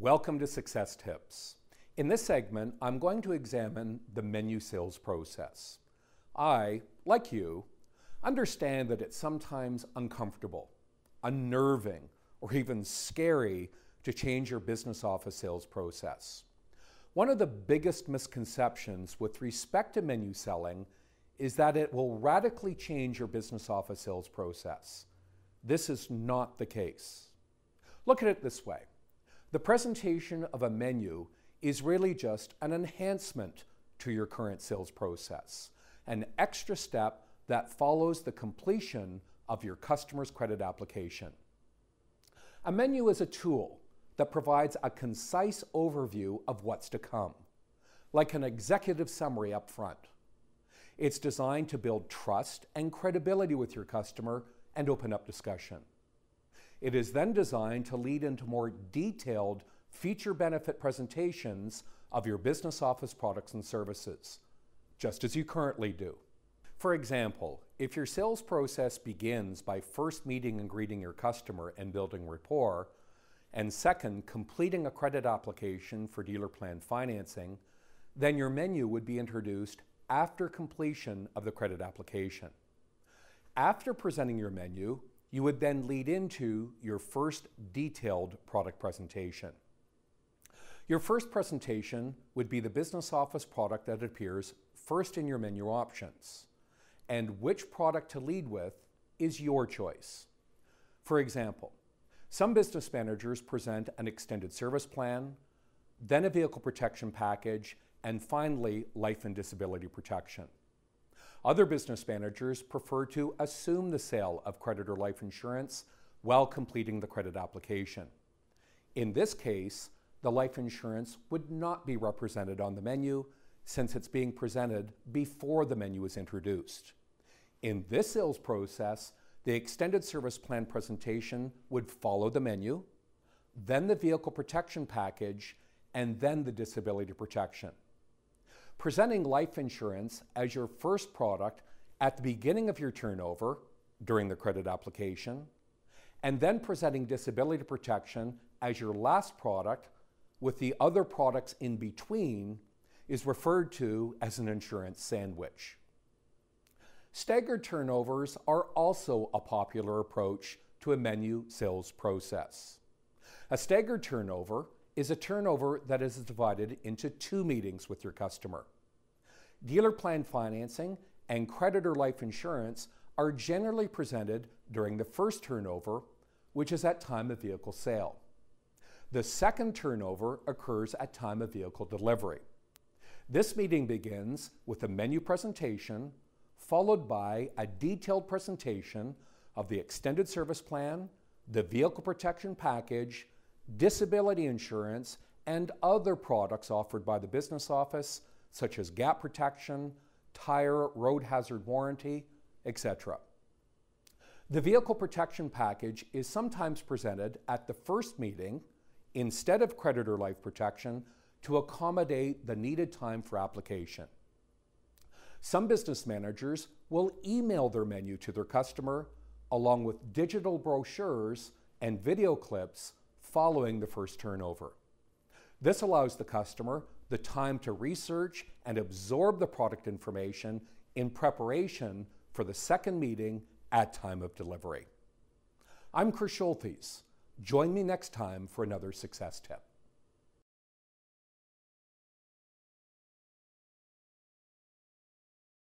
Welcome to Success Tips. In this segment, I'm going to examine the menu sales process. I, like you, understand that it's sometimes uncomfortable, unnerving, or even scary to change your business office sales process. One of the biggest misconceptions with respect to menu selling is that it will radically change your business office sales process. This is not the case. Look at it this way. The presentation of a menu is really just an enhancement to your current sales process, an extra step that follows the completion of your customer's credit application. A menu is a tool that provides a concise overview of what's to come, like an executive summary up front. It's designed to build trust and credibility with your customer and open up discussion. It is then designed to lead into more detailed feature benefit presentations of your business office products and services, just as you currently do. For example, if your sales process begins by first meeting and greeting your customer and building rapport, and second, completing a credit application for dealer plan financing, then your menu would be introduced after completion of the credit application. After presenting your menu, you would then lead into your first detailed product presentation. Your first presentation would be the business office product that appears first in your menu options. And which product to lead with is your choice. For example, some business managers present an extended service plan, then a vehicle protection package, and finally, life and disability protection. Other business managers prefer to assume the sale of credit or life insurance while completing the credit application. In this case, the life insurance would not be represented on the menu since it's being presented before the menu is introduced. In this sales process, the extended service plan presentation would follow the menu, then the vehicle protection package, and then the disability protection. Presenting life insurance as your first product at the beginning of your turnover during the credit application, and then presenting disability protection as your last product with the other products in between is referred to as an insurance sandwich. Staggered turnovers are also a popular approach to a menu sales process. A staggered turnover is a turnover that is divided into two meetings with your customer. Dealer plan financing and creditor life insurance are generally presented during the first turnover, which is at time of vehicle sale. The second turnover occurs at time of vehicle delivery. This meeting begins with a menu presentation, followed by a detailed presentation of the extended service plan, the vehicle protection package, disability insurance, and other products offered by the business office, such as gap protection, tire, road hazard warranty, etc. The vehicle protection package is sometimes presented at the first meeting instead of creditor life protection to accommodate the needed time for application. Some business managers will email their menu to their customer along with digital brochures and video clips following the first turnover. This allows the customer the time to research and absorb the product information in preparation for the second meeting at time of delivery. I'm Chris Schulthies. Join me next time for another success tip.